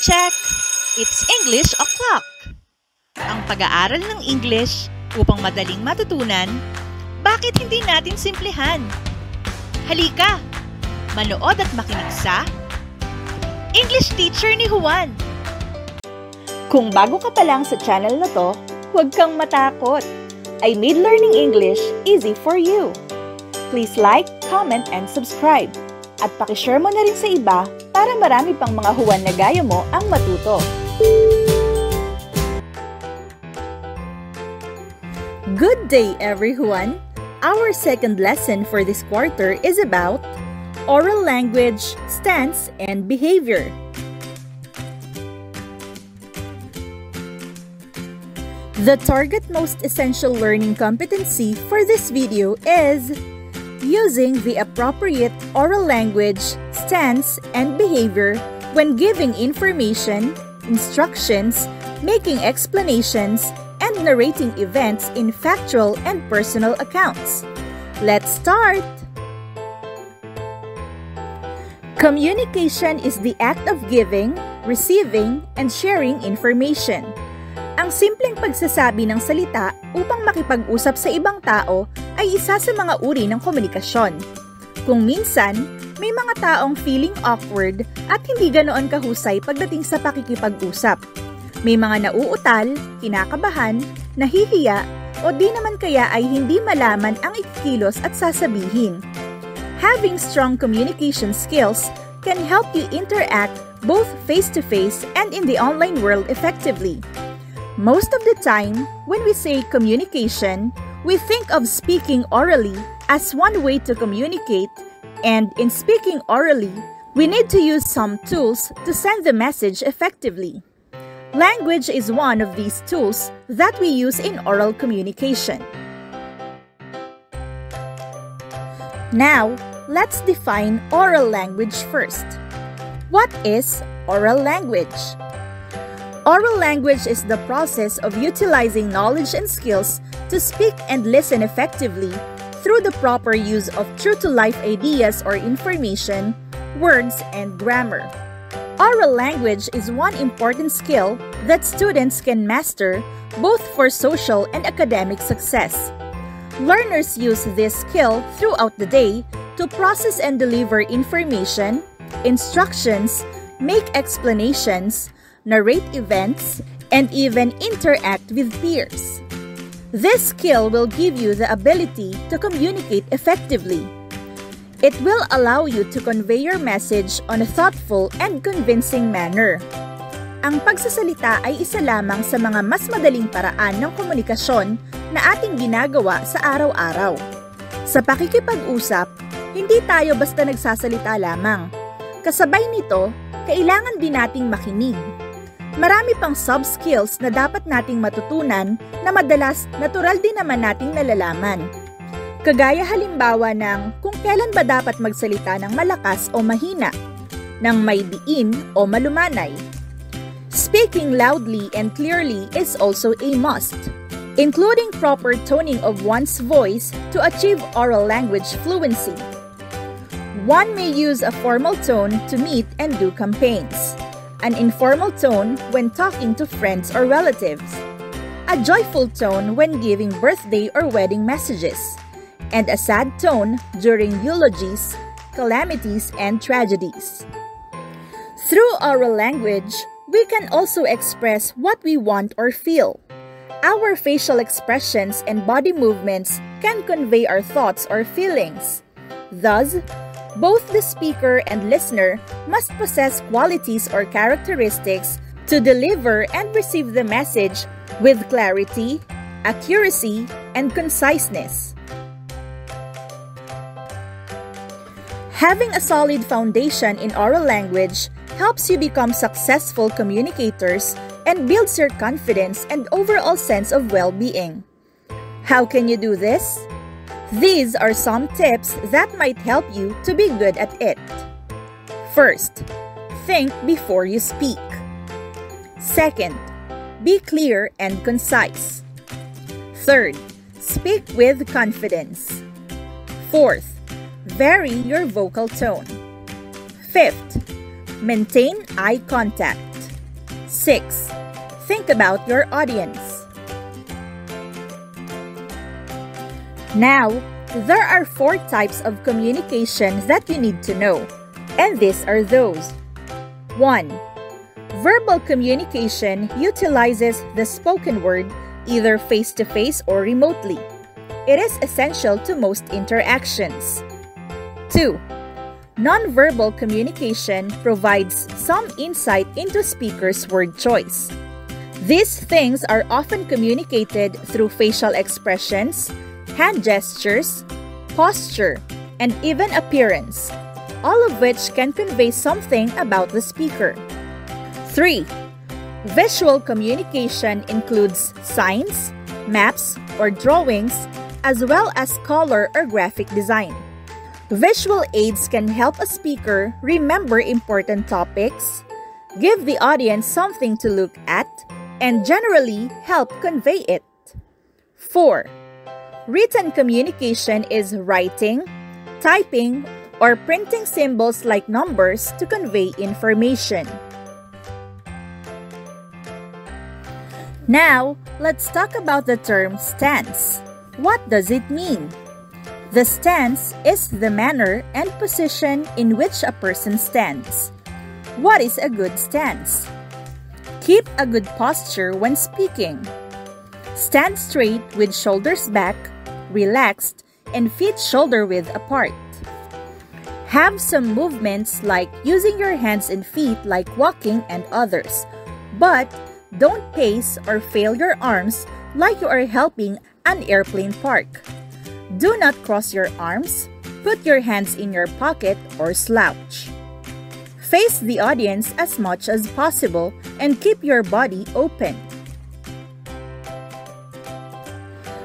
check! It's English O'Clock! Ang pag-aaral ng English upang madaling matutunan, bakit hindi natin simplihan? Halika! Manood at makinig sa English Teacher ni Juan! Kung bago ka pa lang sa channel na to, huwag kang matakot. I made learning English easy for you. Please like, comment, and subscribe. At pakishare mo na rin sa iba para marami pang mga huwan na gaya mo ang matuto. Good day, everyone! Our second lesson for this quarter is about oral language, stance, and behavior. The target most essential learning competency for this video is using the appropriate oral language, stance, and behavior when giving information, instructions, making explanations, and narrating events in factual and personal accounts. Let's start! Communication is the act of giving, receiving, and sharing information. Ang simpleng pagsasabi ng salita upang makipag-usap sa ibang tao ay isa sa mga uri ng komunikasyon. Kung minsan, may mga taong feeling awkward at hindi ganoon kahusay pagdating sa pakikipag-usap. May mga nauutal, kinakabahan, nahihiya, o di naman kaya ay hindi malaman ang ikikilos at sasabihin. Having strong communication skills can help you interact both face-to-face -face and in the online world effectively. Most of the time, when we say communication, we think of speaking orally as one way to communicate, and in speaking orally, we need to use some tools to send the message effectively. Language is one of these tools that we use in oral communication. Now, let's define oral language first. What is oral language? Oral language is the process of utilizing knowledge and skills to speak and listen effectively through the proper use of true-to-life ideas or information, words, and grammar. Oral language is one important skill that students can master both for social and academic success. Learners use this skill throughout the day to process and deliver information, instructions, make explanations, narrate events, and even interact with peers. This skill will give you the ability to communicate effectively. It will allow you to convey your message on a thoughtful and convincing manner. Ang pagsasalita ay isa lamang sa mga mas madaling paraan ng komunikasyon na ating ginagawa sa araw-araw. Sa pakikipag-usap, hindi tayo basta nagsasalita lamang. Kasabay nito, kailangan din nating makinig. Marami pang sub-skills na dapat nating matutunan na madalas natural din naman nating nalalaman. Kagaya halimbawa ng kung kailan ba dapat magsalita ng malakas o mahina, ng may diin o malumanay. Speaking loudly and clearly is also a must, including proper toning of one's voice to achieve oral language fluency. One may use a formal tone to meet and do campaigns, an informal tone when talking to friends or relatives, a joyful tone when giving birthday or wedding messages, and a sad tone during eulogies, calamities, and tragedies. Through oral language, we can also express what we want or feel. Our facial expressions and body movements can convey our thoughts or feelings. Thus, both the speaker and listener must possess qualities or characteristics to deliver and receive the message with clarity, accuracy, and conciseness. Having a solid foundation in oral language helps you become successful communicators and builds your confidence and overall sense of well-being. How can you do this? These are some tips that might help you to be good at it. First, think before you speak. Second, be clear and concise. Third, speak with confidence. Fourth, Vary your vocal tone. Fifth, maintain eye contact. 6. Think about your audience. Now, there are four types of communication that you need to know, and these are those. 1. Verbal communication utilizes the spoken word either face to face or remotely. It is essential to most interactions. 2. Nonverbal communication provides some insight into speaker's word choice. These things are often communicated through facial expressions, hand gestures, posture, and even appearance, all of which can convey something about the speaker. 3. Visual communication includes signs, maps, or drawings, as well as color or graphic design. Visual aids can help a speaker remember important topics, give the audience something to look at, and generally help convey it. 4. Written communication is writing, typing, or printing symbols like numbers to convey information. Now, let's talk about the term stance. What does it mean? The stance is the manner and position in which a person stands. What is a good stance? Keep a good posture when speaking. Stand straight with shoulders back, relaxed, and feet shoulder width apart. Have some movements like using your hands and feet like walking and others, but don't pace or fail your arms like you are helping an airplane park. Do not cross your arms, put your hands in your pocket or slouch. Face the audience as much as possible and keep your body open.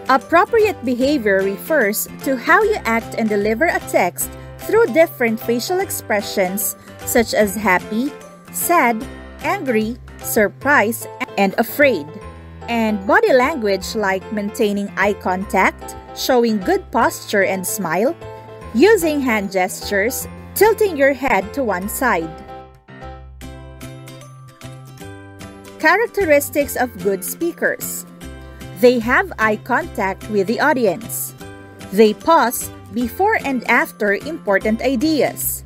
Appropriate behavior refers to how you act and deliver a text through different facial expressions such as happy, sad, angry, surprised, and afraid. And body language like maintaining eye contact, showing good posture and smile, using hand gestures, tilting your head to one side. Characteristics of good speakers They have eye contact with the audience. They pause before and after important ideas.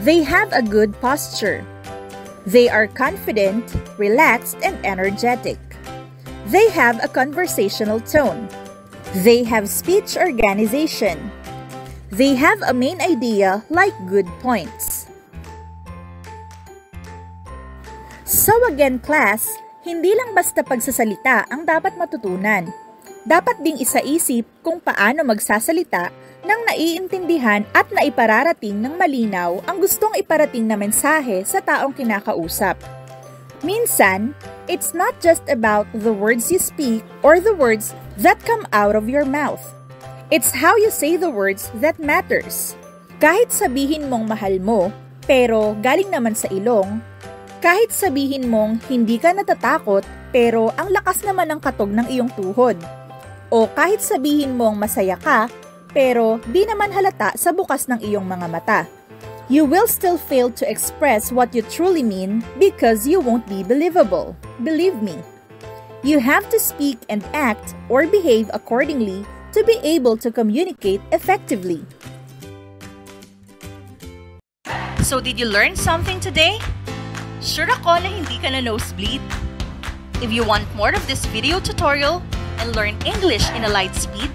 They have a good posture. They are confident, relaxed, and energetic. They have a conversational tone. They have speech organization. They have a main idea like good points. So again class, hindi lang basta pagsasalita ang dapat matutunan. Dapat ding isaisip kung paano magsasalita nang naiintindihan at naipararating ng malinaw ang gustong iparating na mensahe sa taong kinakausap. Minsan, it's not just about the words you speak or the words that come out of your mouth. It's how you say the words that matters. Kahit sabihin mong mahal mo, pero galing naman sa ilong, kahit sabihin mong hindi ka natatakot, pero ang lakas naman ng katog ng iyong tuhod, o kahit sabihin mong masaya ka, pero di naman halata sa bukas ng iyong mga mata. You will still fail to express what you truly mean because you won't be believable. Believe me. You have to speak and act or behave accordingly to be able to communicate effectively. So did you learn something today? Sure ako na hindi ka na nosebleed. If you want more of this video tutorial and learn English in a light speed,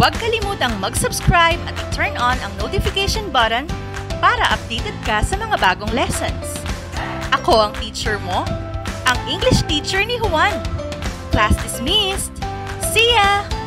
Huwag kalimutang mag-subscribe at i-turn on ang notification button para updated ka sa mga bagong lessons. Ako ang teacher mo, ang English teacher ni Juan. Class dismissed! See ya!